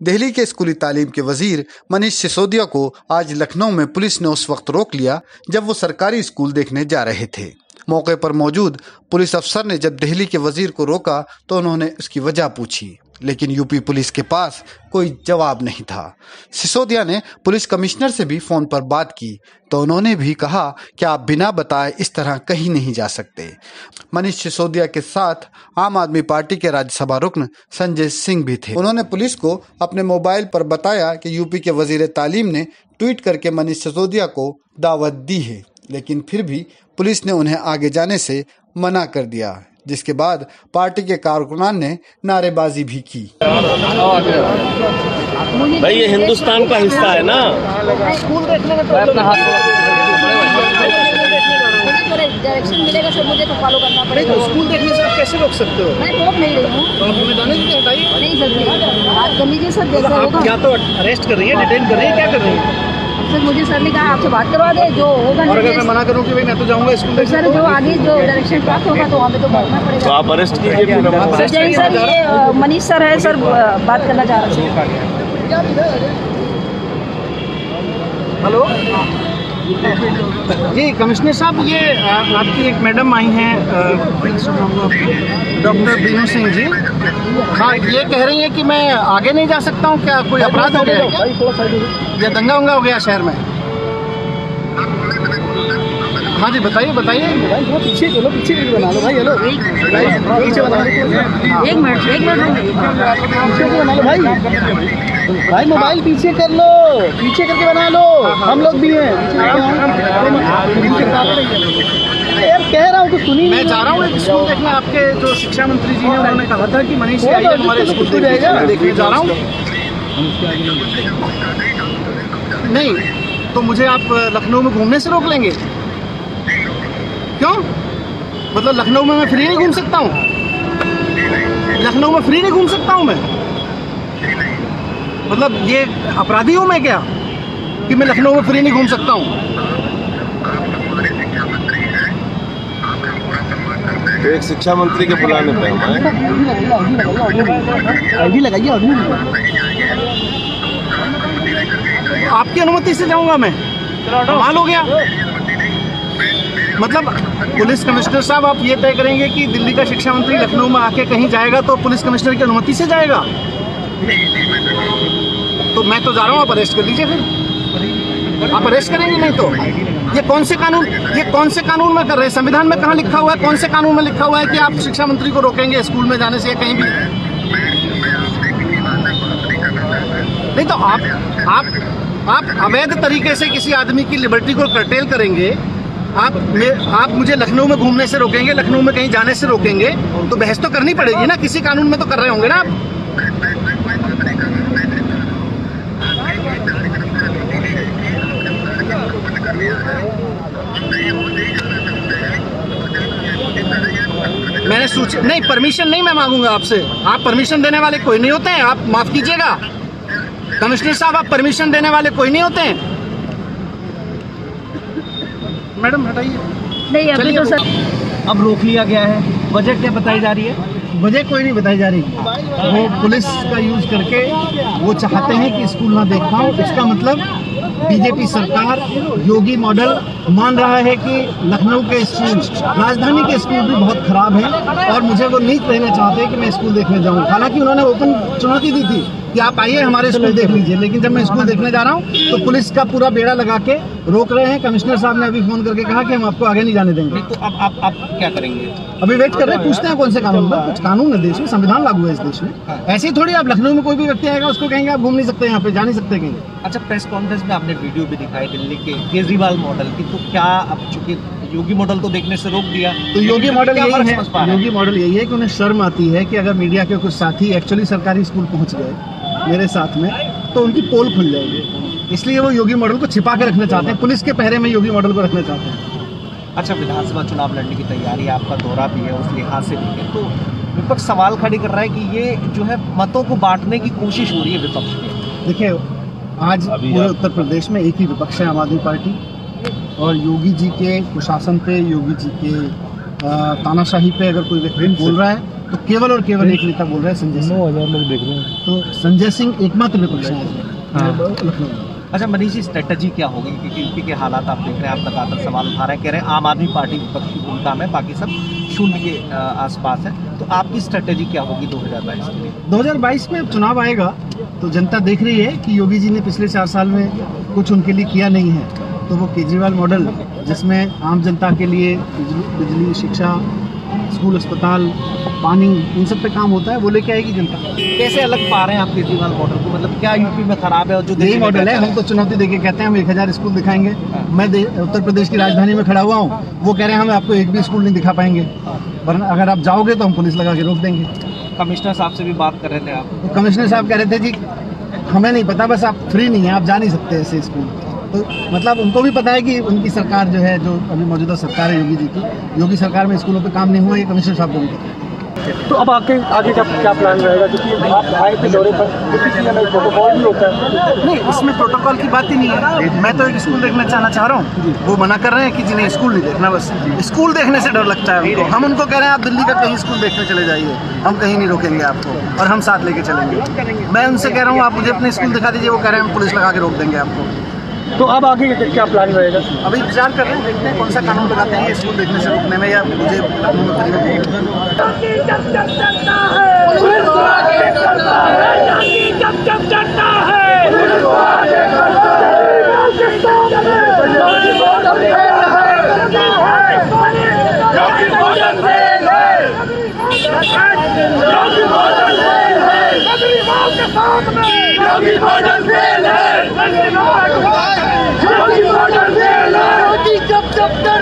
दिल्ली के स्कूली तालीम के वज़ीर मनीष सिसोदिया को आज लखनऊ में पुलिस ने उस वक्त रोक लिया जब वो सरकारी स्कूल देखने जा रहे थे। मौके पर मौजूद पुलिस अफसर ने जब दिल्ली के वज़ीर को रोका तो उन्होंने उसकी वजह पूछी। लेकिन यूपी पुलिस के पास कोई जवाब नहीं था। सिसोदिया ने पुलिस कमिश्नर से भी फ़ोन पर बात की तो उन्होंने भी कहा कि आप बिना बताए इस तरह कहीं नहीं जा सकते। मनीष सिसोदिया के साथ आम आदमी पार्टी के राज्यसभा रुकन संजय सिंह भी थे। उन्होंने पुलिस को अपने मोबाइल पर बताया कि यूपी के वज़ीर तालीम ने ट्वीट करके मनीष सिसोदिया को दावत दी है, लेकिन फिर भी पुलिस ने उन्हें आगे जाने से मना कर दिया। जिसके बाद पार्टी के कारकुनान ने नारेबाजी भी की। भाई ये हिंदुस्तान का हिस्सा है ना? डायरेक्शन मिलेगा सर मुझे तो फॉलो करना पड़ेगा। स्कूल देखने से आप कैसे रोक सकते हो? मैं रोक नहीं रही हूँ। तो आप हमें जाने नहीं बात कर लीजिए सर जैसा होगा। या तो अरेस्ट कर रही है डिटेन कर रही है क्या कर रही है? सर मुझे सर ने कहा आपसे बात करवा दे जो होगा और अगर मैं मना करूँ कि भाई मैं तो जाऊँगा स्कूल में सर जो आगे जो डायरेक्शन प्राप्त होगा तो वहाँ पे तो बढ़ना तो पड़ेगा आप अरेस्ट कीजिए फिर सर जय सर ये मनीष सर है सर बात करना चाह रहे हैं हेलो? जी कमिश्नर साहब ये आ, आपकी एक मैडम आई हैं डॉक्टर बीनू सिंह जी। हाँ ये कह रही हैं कि मैं आगे नहीं जा सकता हूँ क्या कोई अपराध हो गया? या दंगा उंगा हो गया शहर में? हाँ जी बताइए बताइए। पीछे चलो पीछे बना लो भाई हेलो पीछे बना लो एक मिनट एक मिनट बना लो भाई भाई मोबाइल पीछे कर लो। पीछे करके बना लो। हम लोग भी हैं। यार कह रहा हूँ तो सुनी मैं जा रहा हूँ एक स्कूल देखने आपके जो शिक्षा मंत्री जी हैं उन्होंने कहा था कि मनीष जी आइए हमारे स्कूल देखने देखने जा रहा हूँ। नहीं तो मुझे आप लखनऊ में घूमने से रोक लेंगे? क्यों? मतलब लखनऊ में मैं फ्री नहीं घूम सकता हूँ। लखनऊ में फ्री नहीं घूम सकता हूँ मैं। मतलब ये अपराधी हूँ मैं क्या? कि मैं लखनऊ में फ्री नहीं घूम सकता हूँ। तो एक शिक्षा मंत्री के बुलाने पे हम आए। आईडी लगाइए। आपकी अनुमति से जाऊँगा मैं। कमाल हो गया। मतलब पुलिस कमिश्नर साहब, आप ये तय करेंगे कि दिल्ली का शिक्षा मंत्री लखनऊ में आके कहीं जाएगा तो पुलिस कमिश्नर की अनुमति से जाएगा? तो मैं तो जा रहा हूँ, आप अरेस्ट कर लीजिए फिर। आप अरेस्ट करेंगे नहीं तो? ये कौन से कानून, ये कौन से कानून में कर रहे हैं? संविधान में कहाँ लिखा हुआ है? कौन से कानून में लिखा हुआ है कि आप शिक्षा मंत्री को रोकेंगे स्कूल में जाने से या कहीं भी? नहीं तो आप आप आप अवैध तरीके से किसी आदमी की लिबर्टी को कर्टेल करेंगे आप मे, आप मुझे लखनऊ में घूमने से रोकेंगे लखनऊ में कहीं जाने से रोकेंगे तो बहस तो करनी पड़ेगी ना? किसी कानून में तो कर रहे होंगे ना आप? मैंने सूच नहीं परमिशन नहीं मैं मांगूँगा आपसे। आप परमिशन देने वाले कोई नहीं होते हैं। आप माफ़ कीजिएगा। कमिश्नर साहब आप परमिशन देने वाले कोई नहीं होते हैं। मैडम हटाइए। नहीं अभी तो सर अब रोक लिया गया है। वजह क्या बताई जा रही है? वजह कोई नहीं बताई जा रही। वो पुलिस का यूज़ करके वो चाहते हैं कि स्कूल ना देख पाऊँ इसका मतलब बीजेपी सरकार योगी मॉडल मान रहा है कि लखनऊ के स्कूल राजधानी के स्कूल भी बहुत खराब हैं और मुझे वो नहीं कहना चाहते कि मैं स्कूल देखने जाऊँ। हालाँकि उन्होंने ओपन चुनौती दी थी कि आप आइए हमारे स्कूल देख लीजिए लेकिन जब मैं स्कूल देखने जा रहा हूँ तो पुलिस का पूरा बेड़ा लगा के रोक रहे हैं। कमिश्नर साहब ने अभी फ़ोन करके कहा कि हम आपको आगे नहीं जाने देंगे। तो अब आप आप क्या करेंगे? अभी वेट कर रहे हैं पूछते हैं कौन से कानून में कुछ कानून है देश में संविधान लागू है इस देश में। ऐसे ही थोड़ी आप लखनऊ में कोई भी व्यक्ति आएगा उसको कहेंगे आप घूम नहीं सकते यहाँ पे जा नहीं सकते कहीं। अच्छा प्रेस कॉन्फ्रेंस में आपने वीडियो भी दिखाई दिल्ली के केजरीवाल मॉडल की तो क्या अब चूँकि योगी मॉडल तो देखने से रोक दिया तो योगी मॉडल यही है हैं? योगी मॉडल यही है कि उन्हें शर्म आती है कि अगर मीडिया के कुछ साथी एक्चुअली सरकारी स्कूल पहुँच गए मेरे साथ में तो उनकी पोल खुल जाएगी। इसलिए वो योगी मॉडल को छिपा के रखना चाहते हैं। पुलिस के पहरे में योगी मॉडल को रखना चाहते हैं। अच्छा विधानसभा चुनाव लड़ने की तैयारी आपका दौरा भी है उस लिहाज से भी है। तो विपक्ष सवाल खड़ी कर रहा है कि ये जो है मतों को बांटने की कोशिश हो रही है विपक्ष की देखिए आज पूरे उत्तर प्रदेश में एक ही विपक्ष है आम आदमी पार्टी। और योगी जी के कुशासन पे योगी जी के तानाशाही पे अगर कोई व्यक्ति बोल रहा है तो केवल और केवल एक नेता बोल रहे हैं संजय सिंह। लोग देख रहे हैं। तो संजय सिंह एकमात्र विपक्ष है। लखनऊ में। अच्छा मनीष जी, स्ट्रेटजी क्या होगी क्योंकि यूपी के हालात आप देख रहे हैं, आप लगातार सवाल उठा रहे हैं, कह रहे हैं, आम आदमी पार्टी विपक्ष की भूमिका में, बाकी सब शून्य के आसपास है। तो आपकी स्ट्रेटजी क्या होगी 2022 के लिए? 2022 में अब चुनाव आएगा तो जनता देख रही है कि योगी जी ने पिछले चार साल में कुछ उनके लिए किया नहीं है। तो वो केजरीवाल मॉडल, जिसमें आम जनता के लिए बिजली शिक्षा स्कूल अस्पताल पानी इन सब पे काम होता है वो लेके आएगी जनता। कैसे अलग पा रहे हैं आप केजरीवाल मॉडल को? मतलब क्या यूपी में खराब है और जो यही मॉडल है हम तो चुनौती देके कहते हैं हम एक हज़ार स्कूल दिखाएँगे। मैं उत्तर प्रदेश की राजधानी में खड़ा हुआ हूँ वो कह रहे हैं हम आपको एक भी स्कूल नहीं दिखा पाएँगे। वरना अगर आप जाओगे तो हम पुलिस लगा के रोक देंगे। कमिश्नर साहब से भी बात कर रहे थे आप। तो कमिश्नर साहब कह रहे थे जी हमें नहीं पता बस आप फ्री नहीं है आप जा नहीं सकते ऐसे स्कूल। तो मतलब उनको भी पता है कि उनकी सरकार जो है जो अभी मौजूदा सरकार है योगी जी की योगी सरकार में स्कूलों पे काम नहीं हुआ ये कमिश्नर साहब को भी पता है। तो अब आगे आगे का क्या प्लान रहेगा? क्योंकि आप आए थे दौरे पर प्रोटोकॉल भी होता है। नहीं इसमें प्रोटोकॉल की बात ही नहीं है। मैं तो एक स्कूल देखना चाहना चाह रहा हूँ। वो मना कर रहे हैं कि जिन्हें स्कूल नहीं देखना बस स्कूल देखने से डर लगता है उनको। हम उनको कह रहे हैं आप दिल्ली का कहीं स्कूल देखने चले जाइए। हम कहीं नहीं रोकेंगे आपको और हम साथ लेके चलेंगे। मैं उनसे कह रहा हूँ आप मुझे अपने स्कूल दिखा दीजिए वो कह रहे हैं हम पुलिस लगा के रोक देंगे आपको। तो अब आगे क्या प्लान रहेगा अभी इंतज़ार कर रहे हैं देखते हैं कौन सा कानून लगाते हैं स्कूल देखने से रोकने में या मुझे लखनऊ में फ्री में जब जब तक